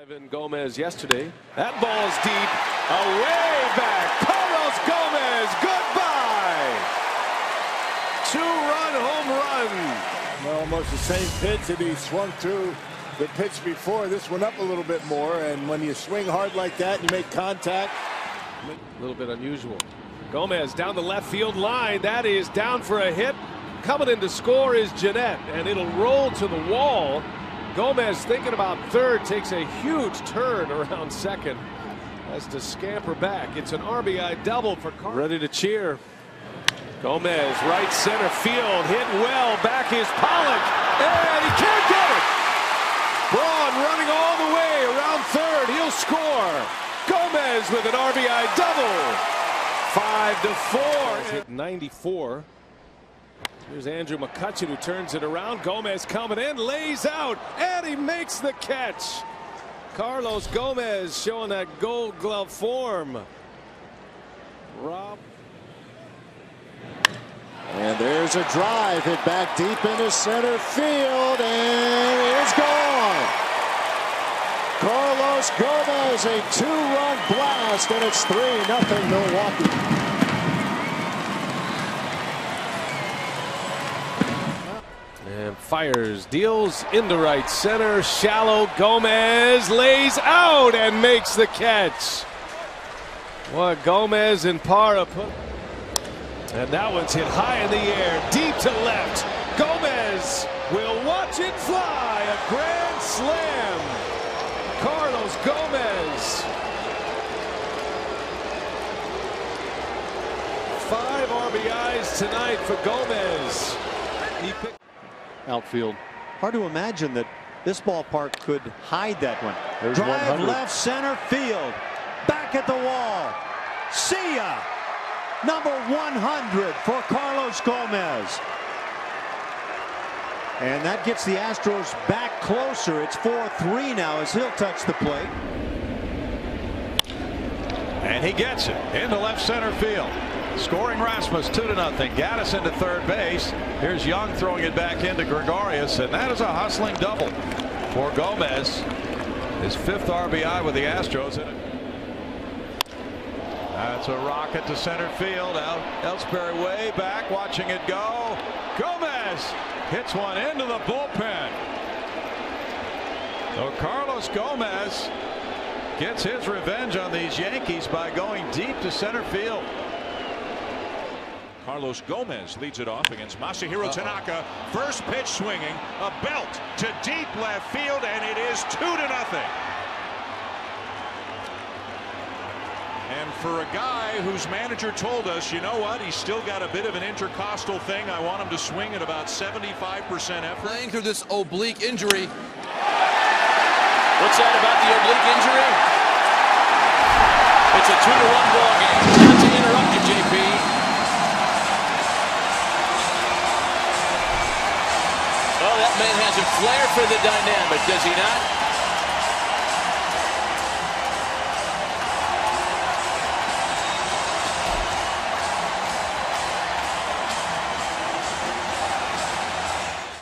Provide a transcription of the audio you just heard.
Ivan Gomez yesterday. That ball's deep. Away back. Carlos Gomez. Goodbye. Two-run home run. Well, almost the same pitch that he swung through the pitch before. This one up a little bit more. And when you swing hard like that, and you make contact. A little bit unusual. Gomez down the left field line. That is down for a hit. Coming in to score is Gennett, and it'll roll to the wall. Gomez thinking about third takes a huge turn around second has to scamper back. It's an RBI double for Car Ready to cheer. Gomez right center field hit well. Back is Pollock and he can't get it. Braun running all the way around third. He'll score. Gomez with an RBI double. Five to four. Hit 94. Here's Andrew McCutchen who turns it around. Gomez coming in, lays out, and he makes the catch. Carlos Gomez showing that gold glove form. Rob. And there's a drive hit back deep into center field, and it's gone. Carlos Gomez, a two-run blast, and it's 3-0 Milwaukee. Fires, deals into right center. Shallow Gomez lays out and makes the catch. What Gomez and Parra put. And that one's hit high in the air, deep to left. Gomez will watch it fly. A grand slam. Carlos Gomez. Five RBIs tonight for Gomez. He picked outfield. Hard to imagine that this ballpark could hide that one. There's Drive 100. left center field. Back at the wall. See ya. Number 100 for Carlos Gomez. And that gets the Astros back closer. It's 4-3 now as he'll touch the plate. And he gets it into left center field. Scoring Rasmus 2 to nothing. Gattis into third base. Here's Young throwing it back into Gregorius, and that is a hustling double for Gomez. His fifth RBI with the Astros. In it. That's a rocket to center field. Out Ellsbury way back, watching it go. Gomez hits one into the bullpen. So Carlos Gomez gets his revenge on these Yankees by going deep to center field. Carlos Gomez leads it off against Masahiro Tanaka. First pitch swinging, a belt to deep left field, and it is two to nothing. And for a guy whose manager told us, you know what, he's still got a bit of an intercostal thing. I want him to swing at about 75% effort. Playing through this oblique injury. What's that about the oblique injury? It's a two to one ball game. A flair for the dynamic, does he not?